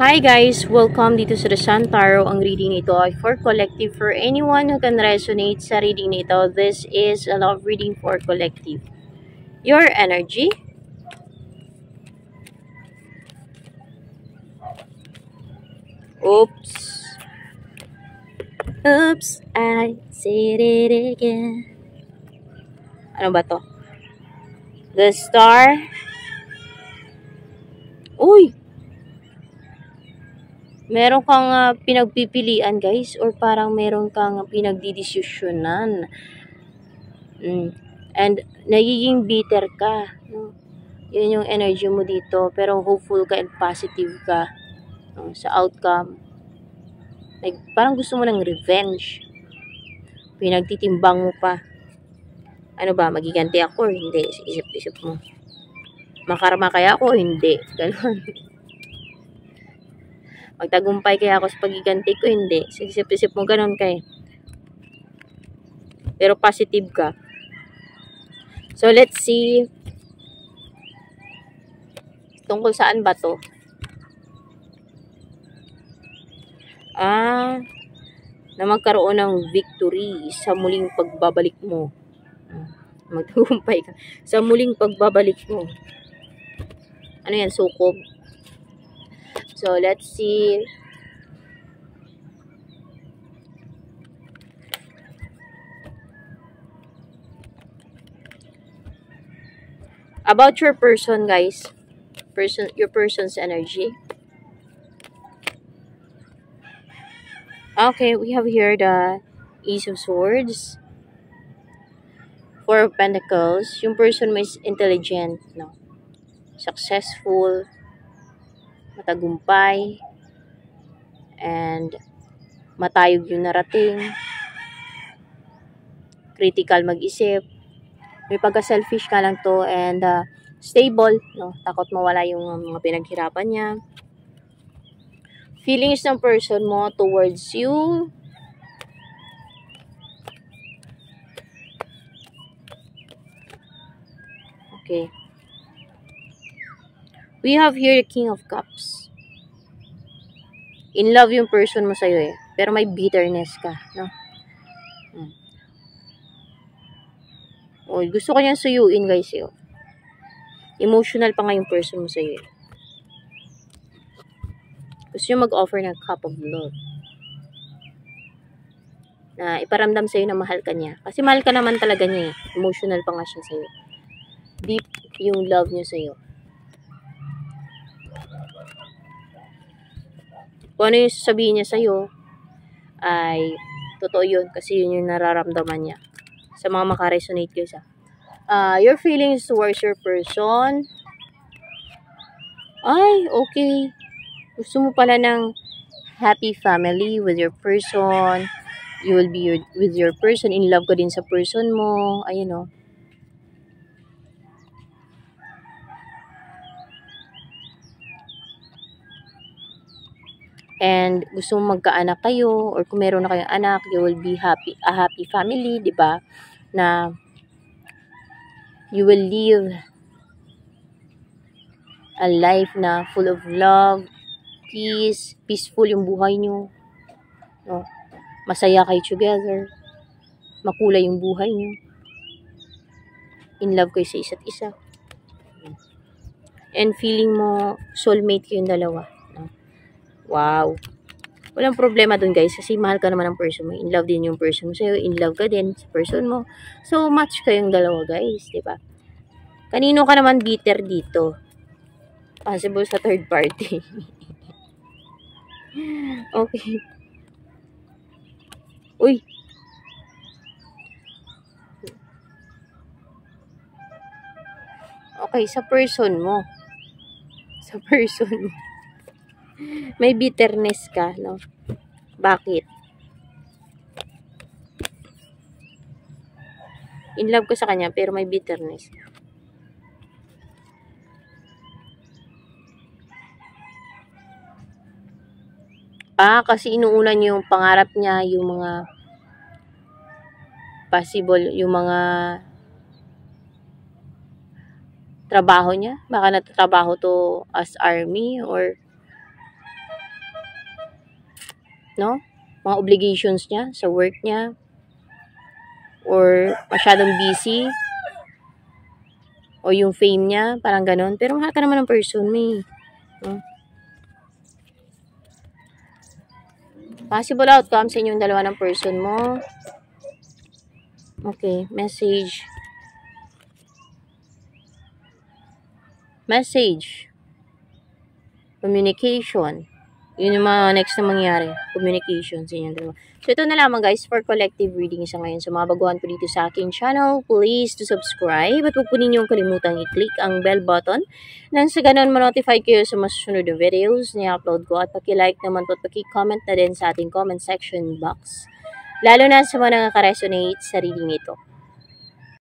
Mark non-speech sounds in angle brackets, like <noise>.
Hi guys! Welcome dito sa The Sun Tarot. Ang reading nito ay for collective. For anyone who can resonate sa reading nito, this is a love reading for collective. Your energy. Oops. Oops, I said it again. Ano ba to? The star. Uy! Meron kang uh, pinagpipilian guys or parang meron kang pinagdidesisyonan. Mm. and nagiging bitter ka no? yun yung energy mo dito pero hopeful ka and positive ka no? sa outcome. Like, parang gusto mo ng revenge. Pinagtitimbang mo pa. Ano ba magiganti ako hindi? Isip-isip mo. Makarma kaya ako hindi? Ganun <laughs> Magtagumpay kaya ako sa pagiganti ko, hindi. Isip-isip mo ganun kay. Pero positive ka. So, let's see. Tungkol saan ba to? Ah, na magkaroon ng victory sa muling pagbabalik mo. Magtagumpay ka. Sa muling pagbabalik mo. Ano yan? Sukob. So, let's see. About your person, guys. Person, your person's energy. Okay, we have here the Ace of Swords. Four of Pentacles. Yung person is intelligent, no? Successful matagumpay, and matayog yung narating, critical mag-isip, may pagka-selfish ka lang to, and uh, stable, no? takot mawala yung mga pinaghirapan niya. Feelings ng person mo towards you, Okay. We have here the King of Cups. In love yung person mo sa'yo eh. Pero may bitterness ka, no? Hmm. Oh, gusto ko niyang suyuin guys eh. Emotional pa nga yung person mo sa'yo eh. Gusto niya mag-offer ng cup of love. Na iparamdam sa'yo na mahal ka niya. Kasi mahal ka naman talaga niya eh. Emotional pa nga siya sa'yo. Deep yung love niya sa'yo. Kung ano yung sasabihin niya sa'yo, ay totoo yun kasi yun yung nararamdaman niya. Sa mga makaresonate kayo sa uh, your feelings towards your person. Ay, okay. Gusto mo pala ng happy family with your person. You will be your, with your person. In love ka din sa person mo. Ayun o. Oh. And gusto mo magkaanak kayo or kung meron na kayong anak, you will be happy, a happy family, 'di ba? Na you will live a life na full of love, peace, peaceful yung buhay nyo. No? Masaya kayo together. Makulay yung buhay nyo. In love kayo sa isa't isa. And feeling mo soulmate kayong dalawa. Wow. Walang problema dun guys kasi mahal ka naman ng person mo. In love din yung person mo sa'yo. In love ka din sa person mo. So, match kayong dalawa guys. ba diba? Kanino ka naman bitter dito? Possible sa third party. <laughs> okay. Uy. Okay, sa person mo. Sa person mo may bitterness ka, no? Bakit? In love ko sa kanya, pero may bitterness. Ah, kasi inuuna niyo yung pangarap niya, yung mga possible, yung mga trabaho niya. Baka natatrabaho to as army or no? Mga obligations niya sa work niya or masyadong busy o yung fame niya, parang ganon. Pero mahal ka naman ng person, may. No? Possible outcome sa inyong dalawa ng person mo. Okay, message. Message. Communication. Yun yung mga next na mangyari. Communication sa inyong dalawa. So, ito na lamang guys for collective reading sa ngayon. So, mga baguhan po dito sa aking channel, please to subscribe at huwag po ninyong kalimutang i-click ang bell button nang sa ganun ma-notify kayo sa masusunod na videos na upload ko at paki-like naman po at paki-comment na din sa ating comment section box. Lalo na sa mga nakaka-resonate sa reading ito.